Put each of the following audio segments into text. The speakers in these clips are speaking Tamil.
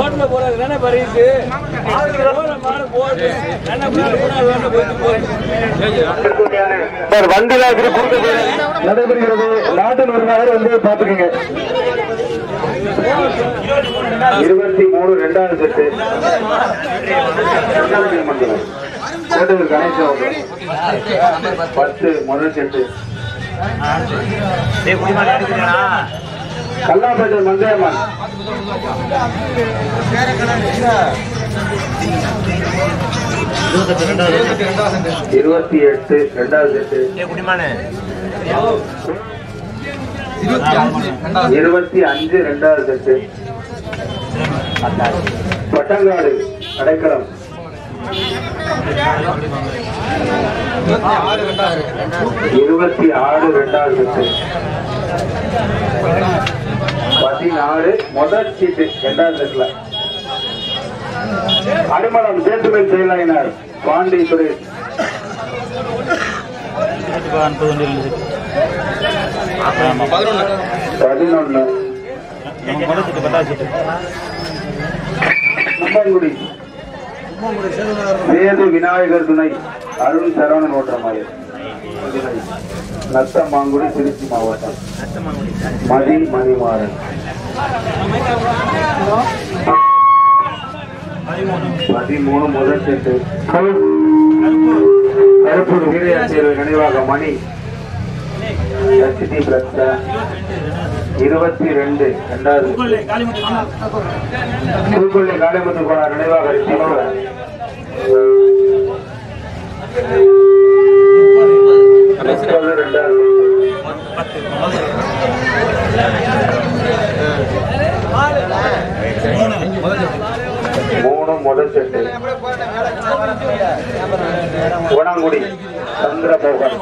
ரோட்ல போறது தானே பரிசு? வண்டியில நடைபெறுகிறது. நாட்டின் வருவாரு வந்து பாத்துக்கோங்க இருபத்தி மூணு ரெண்டாவது செட்டு. கணேசன். பத்து முதல் செட்டு. கல்லாப்பேட்டை மங்கையம்மன் இருபத்தி எட்டு ரெண்டாவது செட்டு. இருபத்தி அஞ்சு ரெண்டாவது செட்டு. பட்டங்காடு அடைக்கலம். இருபத்தி ஆறு ரெண்டாவது செட்டு. பதினாலு முதல் சீட்டு இரண்டாவது செட்ல அடிமலம் சேத்துமேல் செயலாயினார் பாண்டி சுரேஷ். பதினொன்னு. கும்பங்குடி வேது விநாயகர் துணை. அருண் சரவணன் ஓட்டமாயர் நத்தமாங்குடி திருச்சி மாவட்டம். மதி மணிமாறன். பதிமூணு முதல் செட்டு கருப்பூர் வீரையாசிரியர் நினைவாக மணி. லட்சுமி பிரச்சா இருபத்தி ரெண்டு ரெண்டாவது புதுக்கொள்ளை காளிமுத்து போனார் நினைவாக மூணு முதல் செட்டு. குணங்குடி சந்திரமோகன்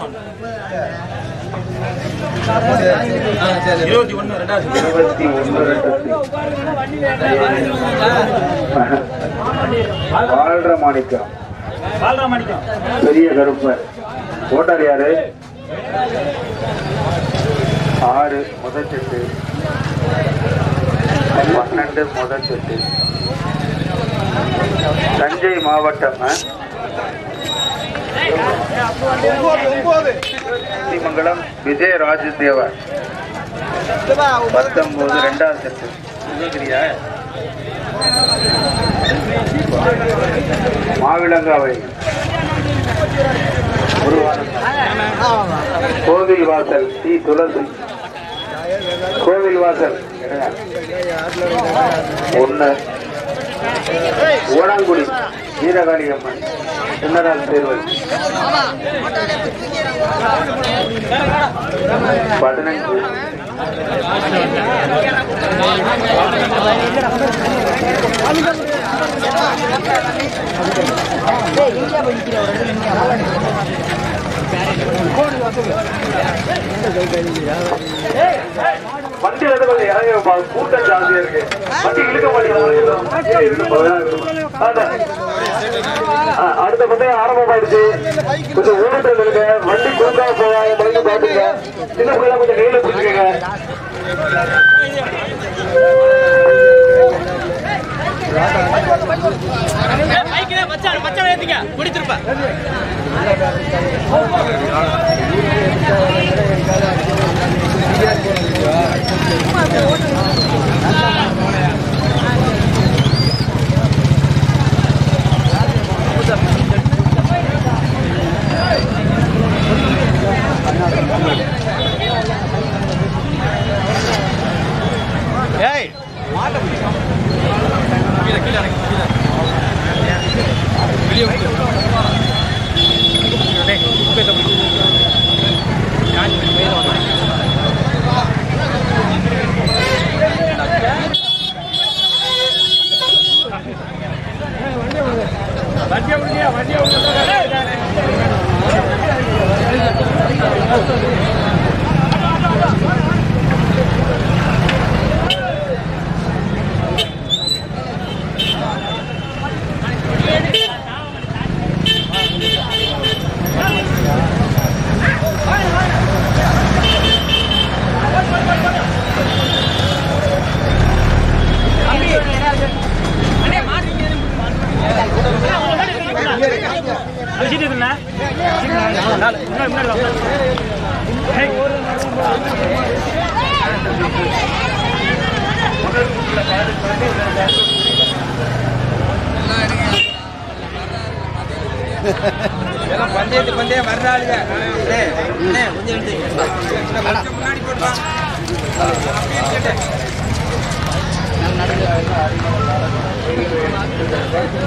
இருபத்தி ஒண்ணு ரெண்டாவது இருபத்தி ஒன்று மாணிக்கம் பெரிய கருப்பர். ஓட்டார் யாரு? ஆறு முதல் செட்டு பன்னெண்டு முதல் செட்டு தஞ்சை மாவட்டம்? ஸ்ரீமங்கலம் விஜய ராஜதேவர் பத்தொன்பது ரெண்டாவது செட்டு. கேக்குறியா? கோவில் வாசல் டி துளசி. கோவில் வாசல். ஒன்னு ஓடாங்குடி வீரகாளி அம்மன். சின்னராஜ் தேர்வல் பதினஞ்சு இந்தியா படிக்கிற வண்டி வந்து கொஞ்சம் கூட்டம் ஜாஸ்தியா இருக்கு வண்டி இழுக்க மாட்டேங்குது அடுத்த பந்தயம் ஆரம்பமாயிடுச்சு கொஞ்சம் ஊருட்டு இருக்க வண்டி குறுக்காக போவாங்க பாத்துங்க சின்ன பிள்ளை கொஞ்சம் கையில பிடிச்சிக்கங்க மச்சான் மச்சான் ஏத்திக்க முடிச்சிருப்ப ஏய் பந்தயத்து பந்தயம் வர்ற ஆளுங்க அண்ணே, அண்ணே, கொஞ்சம் எடுத்து. கொஞ்சம் முன்னாடி போட்டு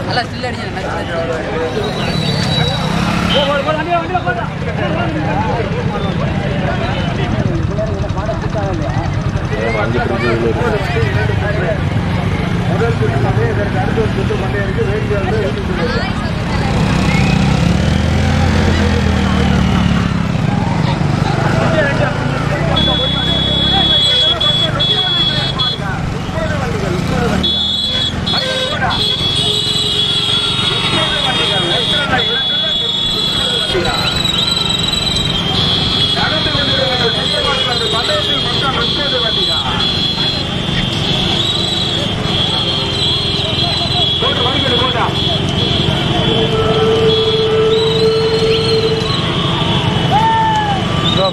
நல்லா ஸ்டில் அடிச்சு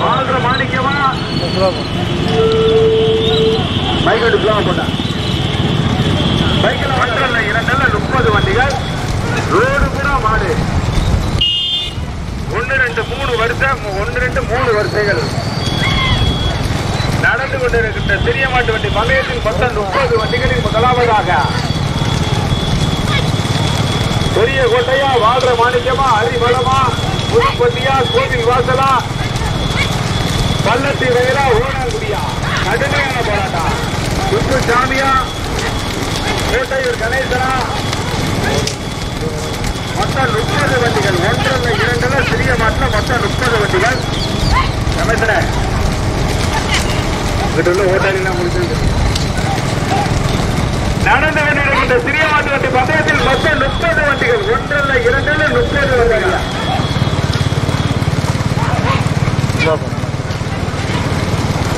வாழ்ற மாணிக்கமா பைக் எடுக்கலாம் போட்டா பைக்கில் ஒன்றல்ல இரண்டல்ல முப்பது வண்டிகள் ரோடு பூரா மாடு ஒன்று ரெண்டு மூணு வருஷம் ஒன்று ரெண்டு மூணு வரிசைகள் நடந்து கொண்டிருக்கின்ற சிறிய மாட்டு வண்டி பந்தயத்தில் பத்தொன்று முப்பது வண்டிகளில் முதலாவதாக பெரிய கோட்டையா வாழ்ற மாணிக்கமா அரிமளமா புதுப்பட்டியா கோவில் வாசலா பள்ளத்தி வயலா ஊனாங்குடியா கடுமையான போராட்டம். சுற்று சாமியா கோட்டையூர் கணேசனா. மொத்தம் முப்பது வண்டிகள். ஒன்றில் இரண்டுல சிறிய மாட்டில் மொத்தம் முப்பது வண்டிகள். கமிஷனர் இங்கிட்ட உள்ள நடந்து கொண்டிருக்கின்ற சிறிய மாட்டு வண்டி பந்தயத்தில் மொத்தம் முப்பது வண்டிகள் ஒன்றல்ல இரண்டுல முப்பது வண்டிகள்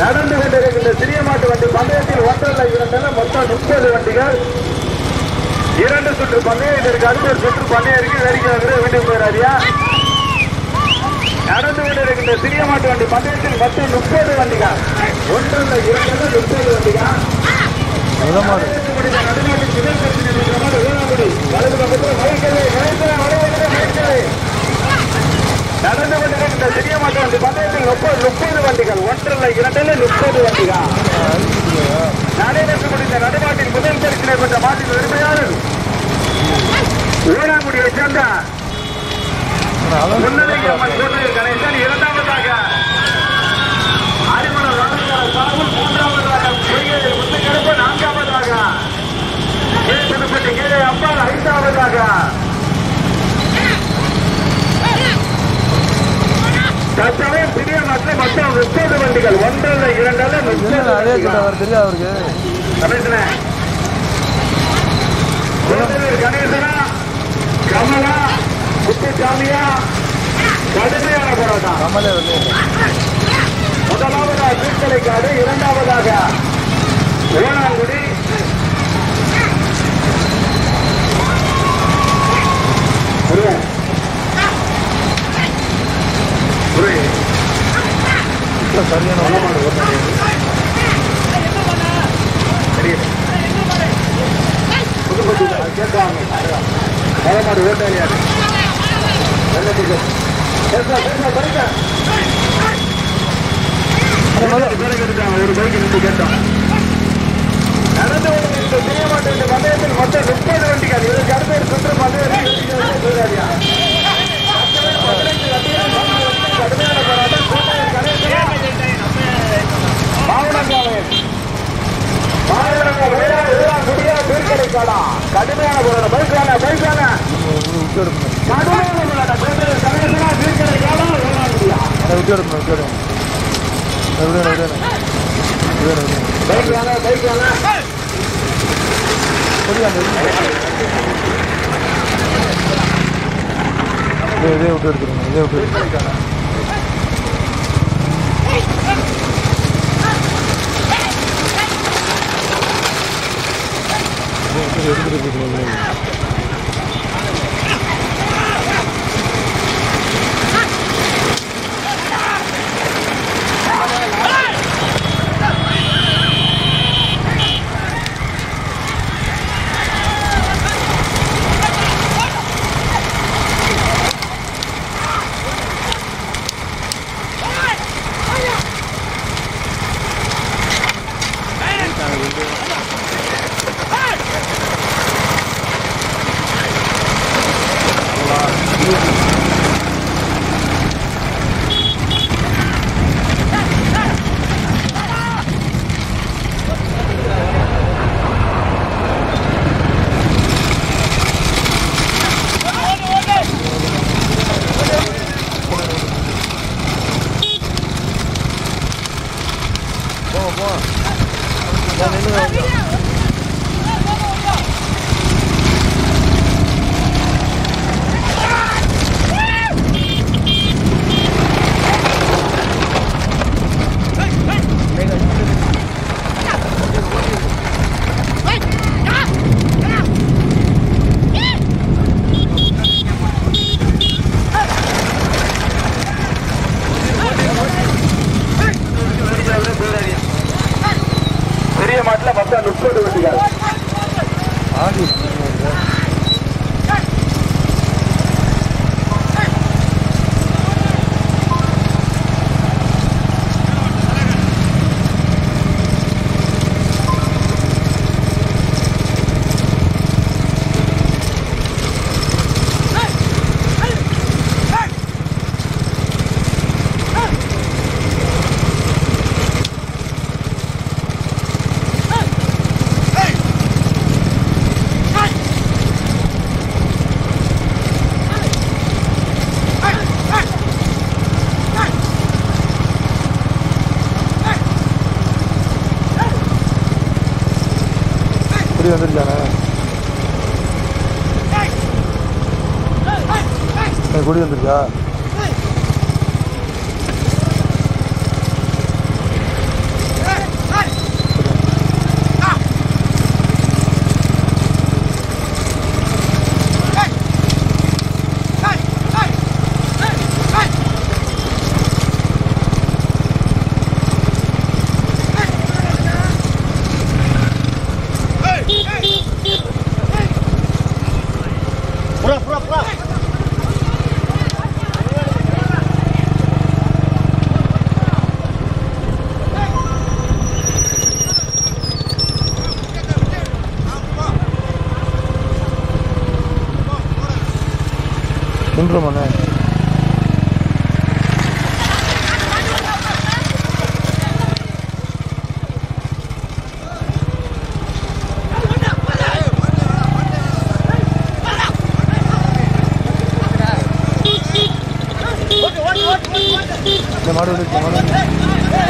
நடந்து கொண்டிருக்கின்ற சிறிய மாட்டு வண்டி பந்தயத்தில் ஒன்றல்ல இரண்டல்ல மொத்தம் முப்பது வண்டிகள். இரண்டு சுற்று பந்தயம் இருக்கு அடுத்த ஒரு சுற்று பந்தயம் இருக்கு. வேடிக்கை வந்து வீட்டுக்கு போயிடாதியா நடந்து கொண்டிருக்கின்ற சிறிய மாட்டு வண்டி பந்தயத்தில் மொத்தம் முப்பது வண்டிகள். ஒன்றல்ல இரண்டல்ல முப்பது வண்டிகள். நடந்து கொண்டிருக்கின்ற சிறிய மாட்டு வண்டி பந்தயத்தில் முப்பது முப்பது வண்டிகள். ஒன்றல்ல இரண்டல்ல முப்பது வண்டிகள். நடைபெற்று முடிந்த நடுநாட்டின் முதல் பரிசினை பெற்ற மாட்டின் உரிமையாளர் ஊனாங்குடியை சேர்ந்த கணேசன் இரண்டாவதாக. அரிமணம் ராமநாதர் சாகுல் மூன்றாவதாக முத்துக்கருப்பு நான்காவதாக. கே திருப்பதி கே அம்பாள் ஐந்தாவதாக. தற்சமயம் சிறிய மற்றும் மொத்தம் முப்பது வண்டிகள் ஒன்றல்ல இரண்டல்ல முப்பது அதே. அவர் தெரியாது அவருக்கு? கணேசனா? கமலா? முத்துசாமியா? கடுமையான போராட்டம். முதலாவதாக திருத்தலைக்காடு இரண்டாவதாக ஓனாங்குடி முருகன். முருகன். சரியான மலமாடு ஓட்டாளி. தெரியுது. புதுக்கோட்டை அது கேட்காம. மலமாடு ஓட்டாளியாரு. வெள்ளத்துக்கு. பேசலாம், பேசலாம், படிக்க. ஒரு பைக் எடுத்தாங்க, ஒரு பைக் நின்று கேட்டோம் நடந்து கொண்டிருந்த சிறிய மாட்டு பந்தயத்தில் மொத்தம் முப்பது வண்டிகள் இதற்கு அடுத்த ஒரு சுற்று பந்தயம் சொல்றாரியா கடுமையான போராட்டம் கோட்டையில் கணேசன் மாவனங்காவன் மாவனங்காவன் குடியா தீர்க்கடைக்காலா கடுமையான போராட்டம் பைக்கான பைக்கான விட்டு எடுக்கணும் கடுமையான போராட்டம் கோட்டையில் கணேசனா தீர்க்கடைக்காலா வேளாங்குடியா அதை விட்டு எடுக்கணும் விட்டு எடுக்கணும் அதை விடணும் இதே இதே விட்டு எடுத்துருங்க இதே விட்டு எடுத்துருங்க எடுத்துட்டு போயிட்டு போங்க போங்க நான் நின்று பெரிய மாட்டுல மொத்தம் முப்பது வண்டிகள் ஆடி வந்துருச்சானே ஏய், குடி ஒன்றரை மணி நேரம் மாடு மாடு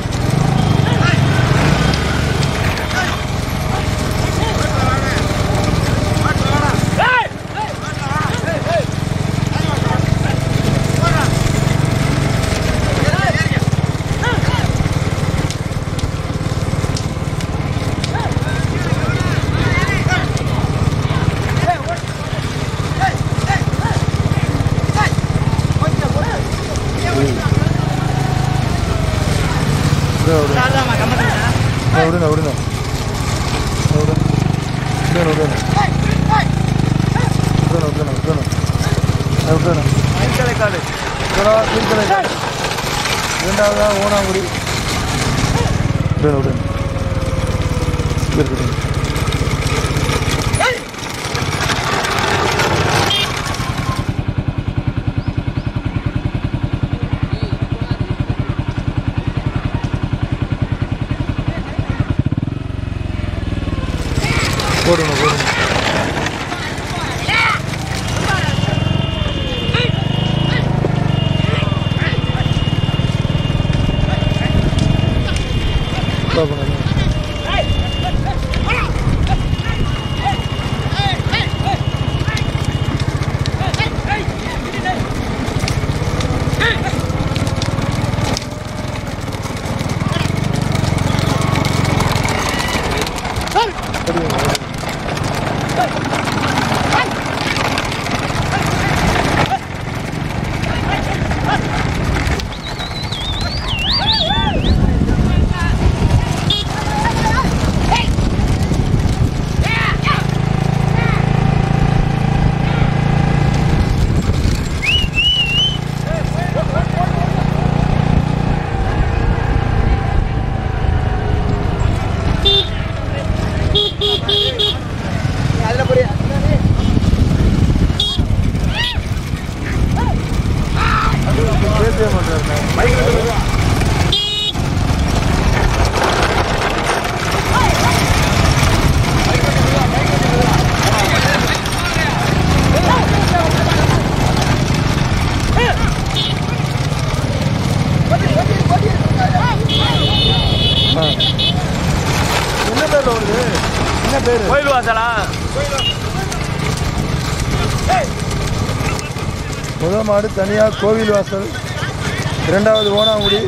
விடுங்க, விடுங்க. விடுங்க. விடுங்க விடுங்க விடுங்க விடுங்க. விடுங்க விடுங்க விடுங்க. ஆ, விடுங்க இதோ, கீழ்த்தலை காடு. இரண்டாவதா ஓனாங்குடி. விடுங்க. விடுங்க விடுங்க করুন করুন என்ன பேர் வருது என்ன பேர்? கோயில் வாசலா? முதல் மாடு தனியாக கோவில் வாசல். இரண்டாவது ஓனாங்குடி.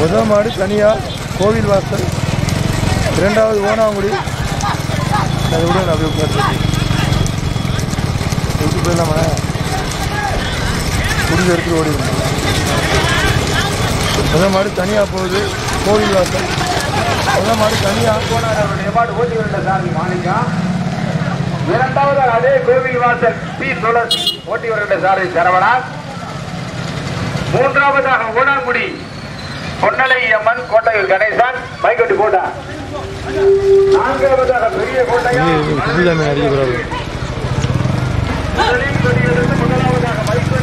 முதல் மாடு தனியாக கோவில் வாசல். இரண்டாவது ஓனாங்குடி. அதை விட நான் அப்படியே உட்காந்து போயிடலாமா? முடிஞ்ச இடத்துல ஓடி முதல் மாடு தனியாக போகுது கோவில் வாசல். முதல் மாடு தனியாக போனார் மாடு ஓட்டி வந்த சாமி மாணிக்கம் இரண்டாவது அதே கோவில் வாசல் பி துளசி ஓட்டி வருகின்ற சாரதி சரவணா மூன்றாவதாக ஊனாங்குடி பொன்னலை அம்மன் கோட்டையூர் கணேசன் மைக்கொட்டி போட்டா நான்காவதாக பெரிய கோட்டையா குப்பிலாமே அடிக்கிறாரு முதலில் கொடியெடுத்து முதலாவதாக மைக்கொட்டி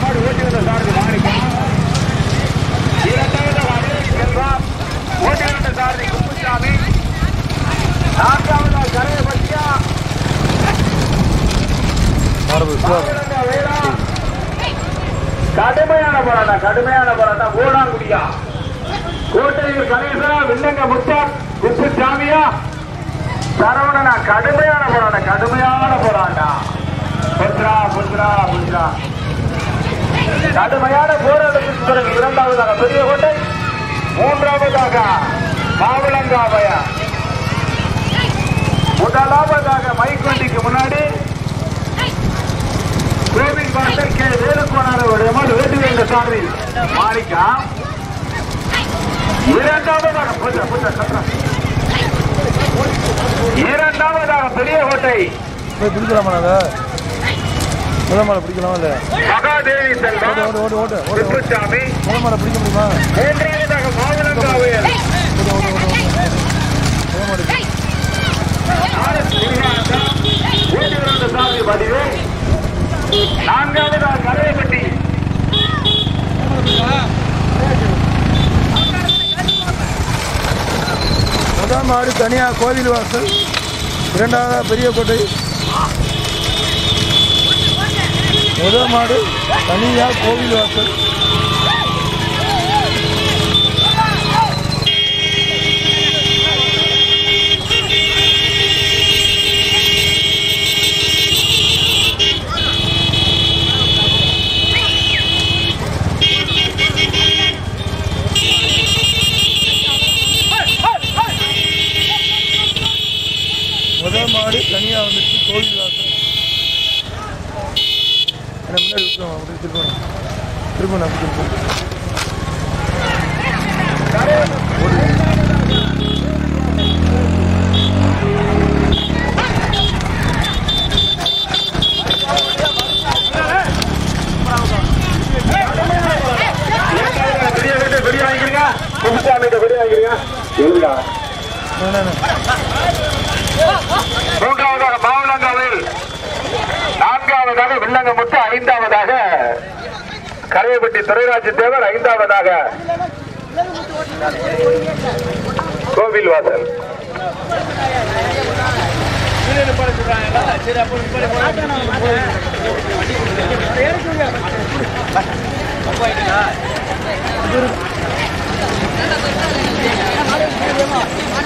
மாடு ஓட்டி வந்த சாரதி மாணிக்கம் இரண்டாவதாக அதே செல்வம் ஓட்டி வந்த சாரதி குப்புசாமி நான்காவதாக கரையபட்டியா மாறபு சிவா கடுமையான போராட்டம் கடுமையான போராட்டம். ஓடாங்குடியா. கோட்டையூர் கணேசனா வில்லங்க முத்தா குப்புசாமியா. சரவணனா கடுமையான போராட்டம் கடுமையான போராட்டம். புத்ரா புத்ரா புத்ரா கடுமையான போராட்டத்திற்கு பிறகு இரண்டாவதாக பெரிய கோட்டை மூன்றாவதாக மாவிளங்காவையா முதலாவதாக மைக்கொண்டிக்கு முன்னாடி கோவில் பாட்டர் கே வேலுக்கோனாரோடைய மாடு வேட்டு வேண்ட சாமி. மாணிக்கா. இரண்டாவதாக. இரண்டாவதாக பெரிய கோட்டை. பிடிக்கலாமா நாங்கள் முதல் மாலை பிடிக்கலாமா இல்லை மகாதேவி செல்வம் ஓடு ஓடு ஓடு குப்புசாமி பிடிக்க முடியுமா? மூன்றாவதாக மாவிளங்காவையல் ஓடு ஓடு ஓடு ஓடு முதல் மாடு பிடி. ஓட்டிவிருந்த முதல் மாடு தனியாக கோவில் வாசல். இரண்டாவதாக பெரிய கோட்டை. முதல் மாடு தனியாக கோவில் வாசல். தனியாக வந்துச்சு என்ன? முன்னாடி விட்டுருவோம் அப்படியே திருப்பணும் திருப்பணும் அப்படி திருப்பணும் பெரிய வாங்கிக்கிறீங்க பெரிய வாங்கிக்கிறீங்க என்ன மூன்றாவதாக மாவிளங்காவில் நான்காவதாக வில்லங்கமுத்து ஐந்தாவதாக கரையப்பட்டி துரைராஜ் தேவர் ஐந்தாவதாக. கோவில் வாசல். ஆ